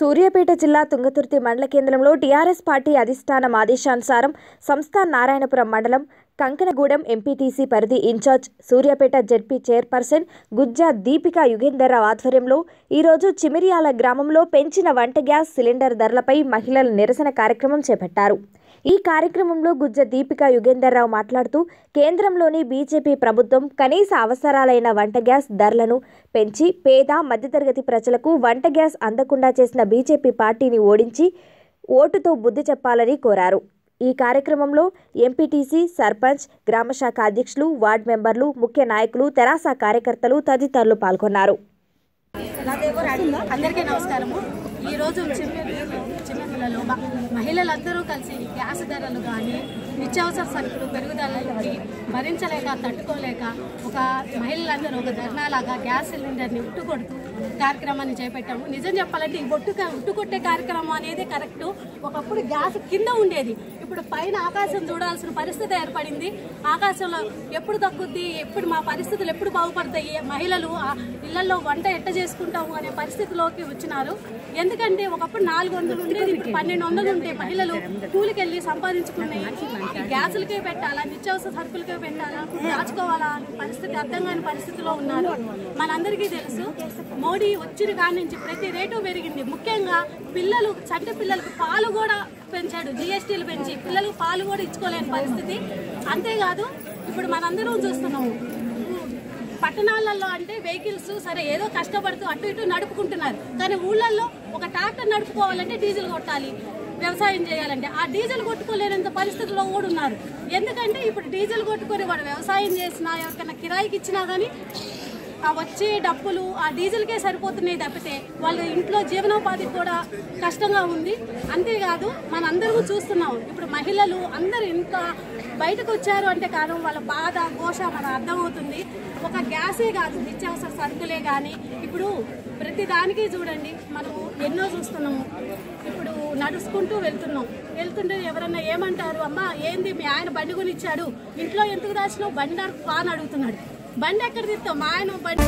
సూర్యాపేట జిల్లా తుంగతుర్తి మండల కేంద్రంలో టీఆర్ఎస్ పార్టీ అధిష్టానం ఆదేశానుసారం సంస్థ నారాయణపురం మండలం కంకనగూడెం ఎంపీటీసీ పరిధి incharge Suryapet ZP chairperson Gujja Deepika Yugendar Rao ఆధ్వర్యంలో ఈరోజు చిమిరియాల గ్రామంలో పెంచిన వంట గ్యాస్ సిలిండర్ ధరలపై మహిళలు నిరసన కార్యక్రమం చేపట్టారు. ఈ కార్యక్రమంలో గుజ్జ దీపిక యుగేందర్రావు మాట్లాడుతూ కేంద్రంలోని బీజేపీ ప్రభుత్వం కనీస అవసరాలైన వంట గ్యాస్ ధరలను పెంచి పేద మధ్యతరగతి ప్రజలకు వంట గ్యాస్ అందకుండా చేసిన బీజేపీ పార్టీని ఓడించి ఓటుతో బుద్ధి చెప్పాలని కోరారు. ఈ కార్యక్రమంలో ఎంపీటీసీ సర్పంచ్ గ్రామశాఖ అధ్యక్షులు వార్డు మెంబర్లు ముఖ్య నాయకులు తెరాస కార్యకర్తలు తదితరులు పాల్గొన్నారు. అందరికీ నమస్కారము. ఈరోజు చిన్న చిన్నపిల్లలు మహిళలందరూ కలిసి గ్యాస్ ధరలు కానీ నిత్యావసర సరుకులు పెరుగుదలకి భరించలేక తట్టుకోలేక ఒక మహిళలందరూ ఒక ధర్నాలాగా గ్యాస్ సిలిండర్ని ఉట్టుకొడుతూ కార్యక్రమాన్ని చేపట్టాము. నిజం చెప్పాలంటే ఈ ఒట్టు ఉట్టుకొట్టే కార్యక్రమం అనేది కరెక్ట్. ఒకప్పుడు గ్యాస్ కింద ఉండేది. ఇప్పుడు పైన ఆకాశం చూడాల్సిన పరిస్థితి ఏర్పడింది. ఆకాశంలో ఎప్పుడు తగ్గుద్ది? ఎప్పుడు మా పరిస్థితులు ఎప్పుడు బాగుపడతాయి? మహిళలు ఆ ఇళ్ళలో వంట ఎట్ట చేసుకుంటాము అనే పరిస్థితిలోకి వచ్చినారు. ఎందుకంటే ఒకప్పుడు నాలుగు వందలు ఉండేది ఇప్పుడు పన్నెండు వందలు ఉంటే మహిళలు కూలికి వెళ్ళి గ్యాసులకే పెట్టాలా? నిత్యావసర సరుకులకే పెట్టాలా? దాచుకోవాలా అనే పరిస్థితి అర్థం కాని పరిస్థితిలో ఉన్నారు. మనందరికీ తెలుసు మోడీ వచ్చిన కాడి నుంచి ప్రతి రేటు పెరిగింది. ముఖ్యంగా పిల్లలు చంటి పిల్లలకు పాలు కూడా పెంచాడు జిఎస్టీలు పెంచి. పిల్లలకు పాలు కూడా ఇచ్చుకోలేని పరిస్థితి. అంతేకాదు ఇప్పుడు మనందరం చూస్తున్నాము పట్టణాలలో అంటే వెహికల్స్ సరే ఏదో కష్టపడుతూ అటు ఇటు నడుపుకుంటున్నారు. కానీ ఊళ్ళల్లో ఒక ట్రాక్టర్ నడుపుకోవాలంటే డీజిల్ కొట్టాలి. వ్యవసాయం చేయాలంటే. ఆ డీజిల్ కొట్టుకోలేనంత పరిస్థితుల్లో కూడా ఉన్నారు. ఎందుకంటే ఇప్పుడు డీజిల్ కొట్టుకొని వాడు వ్యవసాయం చేసినా ఎవరికైనా కిరాయికి ఇచ్చినా కానీ ఆ వచ్చే డబ్బులు ఆ డీజిల్కే సరిపోతున్నాయి తప్పితే వాళ్ళ ఇంట్లో జీవనోపాధి కూడా కష్టంగా ఉంది. అంతేకాదు మనందరూ చూస్తున్నాం. ఇప్పుడు మహిళలు అందరూ ఇంత బయటకు వచ్చారు అంటే కారణం వాళ్ళ బాధ ఘోష మన అర్థమవుతుంది. ఒక గ్యాసే కాదు నిత్యావసర సరుకులే కానీ ఇప్పుడు ప్రతి దానికి చూడండి మనము ఎన్నో చూస్తున్నాము. ఇప్పుడు నడుచుకుంటూ వెళ్తున్నాం. వెళ్తుంటే ఎవరన్నా ఏమంటారు అమ్మా ఏంది మీ ఆయన బండి కొనిచ్చాడు? ఇంట్లో ఎందుకు దాచినావు? బండి పాన్ అడుగుతున్నాడు. బండి ఎక్కడ తీస్తావు మా ఆయన బండి